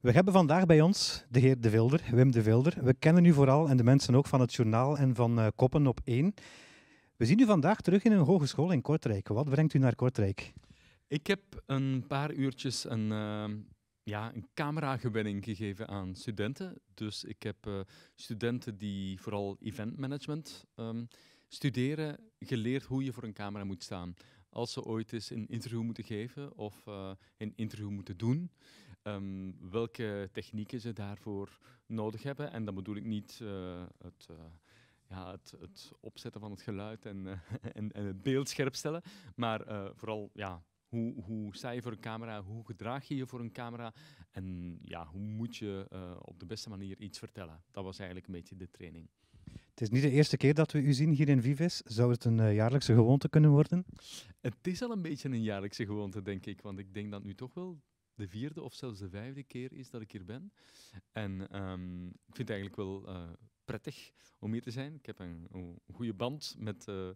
We hebben vandaag bij ons de heer De Vilder, Wim De Vilder. We kennen u vooral en de mensen ook van het journaal en van uh, Koppen op 1. We zien u vandaag terug in een hogeschool in Kortrijk. Wat brengt u naar Kortrijk? Ik heb een paar uurtjes een, uh, ja, een cameragewenning gegeven aan studenten. Dus ik heb uh, studenten die vooral eventmanagement um, studeren, geleerd hoe je voor een camera moet staan. Als ze ooit eens een interview moeten geven of uh, een interview moeten doen. Um, welke technieken ze daarvoor nodig hebben. En dan bedoel ik niet uh, het, uh, ja, het, het, opzetten van het geluid en, uh, en, en, het beeld scherp stellen, maar vooral ja, hoe, hoe sta je voor een camera, hoe gedraag je je voor een camera en ja, hoe moet je op de beste manier iets vertellen. Dat was eigenlijk een beetje de training. Het is niet de eerste keer dat we u zien hier in Vives. Zou het een jaarlijkse gewoonte kunnen worden? Het is al een beetje een jaarlijkse gewoonte, denk ik. Want ik denk dat nu toch wel de vierde of zelfs de vijfde keer is dat ik hier ben. En um, ik vind het eigenlijk wel uh, prettig om hier te zijn. Ik heb een, goede band met uh,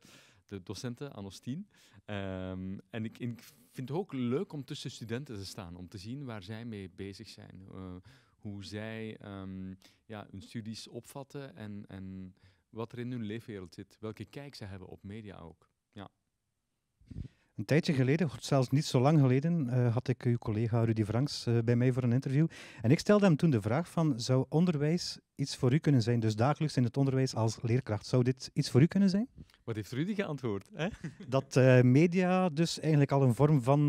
de docenten aan ons. Um, en ik, ik, vind het ook leuk om tussen studenten te staan, om te zien waar zij mee bezig zijn. Uh, hoe zij um, ja, hun studies opvatten en, en wat er in hun leefwereld zit. Welke kijk ze hebben op media ook. Ja. Een tijdje geleden, zelfs niet zo lang geleden, uh, had ik uw collega Rudy Franks uh, bij mij voor een interview. En ik stelde hem toen de vraag van, zou onderwijs iets voor u kunnen zijn? Dus dagelijks in het onderwijs als leerkracht. Zou dit iets voor u kunnen zijn? Wat heeft Rudy geantwoord? Hè? Dat uh, media dus eigenlijk al een vorm van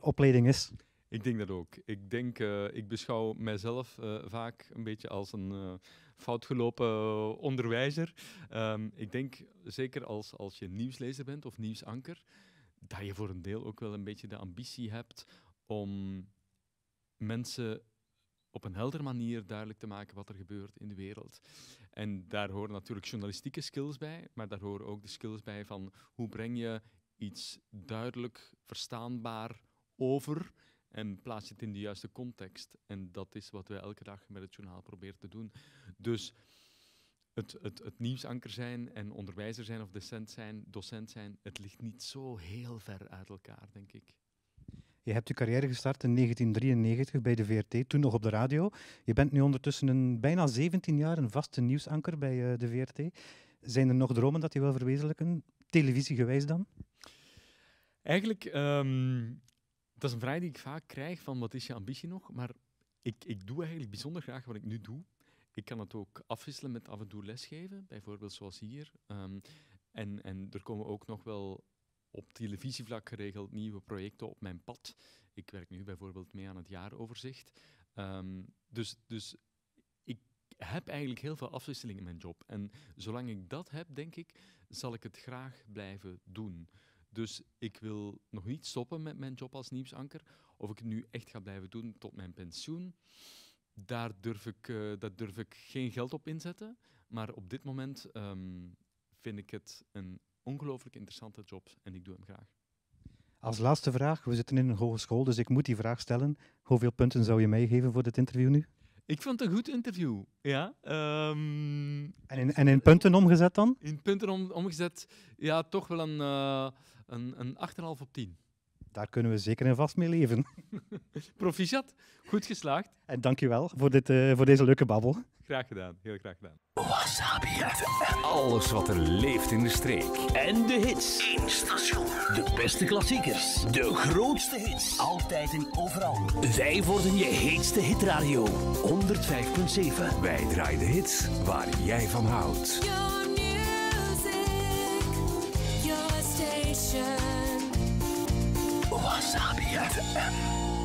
opleiding is. Ik denk dat ook. Ik denk, ik beschouw mijzelf vaak een beetje als een foutgelopen onderwijzer. Um, ik denk, zeker als, als je nieuwslezer bent of nieuwsanker, dat je voor een deel ook wel een beetje de ambitie hebt om mensen op een heldere manier duidelijk te maken wat er gebeurt in de wereld. En daar horen natuurlijk journalistieke skills bij, maar daar horen ook de skills bij van hoe breng je iets duidelijk, verstaanbaar over en plaats het in de juiste context. En dat is wat wij elke dag met het journaal proberen te doen. Dus het, het, het nieuwsanker zijn en onderwijzer zijn of docent zijn, docent zijn, het ligt niet zo heel ver uit elkaar, denk ik. Je hebt je carrière gestart in 1993 bij de VRT, toen nog op de radio. Je bent nu ondertussen een, bijna 17 jaar een vaste nieuwsanker bij uh, de VRT. Zijn er nog dromen dat je wil verwezenlijken, televisiegewijs dan? Eigenlijk, um, dat is een vraag die ik vaak krijg van wat is je ambitie nog? Maar ik, ik doe eigenlijk bijzonder graag wat ik nu doe. Ik kan het ook afwisselen met af en toe lesgeven, bijvoorbeeld zoals hier. Um, en, en er komen ook nog wel op televisievlak geregeld nieuwe projecten op mijn pad. Ik werk nu bijvoorbeeld mee aan het jaaroverzicht. Um, dus, dus ik heb eigenlijk heel veel afwisseling in mijn job. En zolang ik dat heb, denk ik, zal ik het graag blijven doen. Dus ik wil nog niet stoppen met mijn job als nieuwsanker. Of ik het nu echt ga blijven doen tot mijn pensioen daar durf ik, uh, daar durf ik geen geld op inzetten. Maar op dit moment um, vind ik het een ongelooflijk interessante job en ik doe hem graag. Als laatste vraag, we zitten in een hogeschool, dus ik moet die vraag stellen. Hoeveel punten zou je mij geven voor dit interview nu? Ik vond het een goed interview, ja. Um, en, in, en in punten omgezet dan? In punten om, omgezet, ja, toch wel een, uh, een, een 8,5 op 10 daar kunnen we zeker en vast mee leven. Proficiat, goed geslaagd. En dankjewel voor, dit, uh, voor deze leuke babbel. Graag gedaan, heel graag gedaan. Wasabi FM. Alles wat er leeft in de streek. En de hits. Eén station. De beste klassiekers. De grootste hits. Altijd en overal. Wij worden je heetste hitradio. 105.7. Wij draaien de hits waar jij van houdt. Your music, your station. Wasabi FM.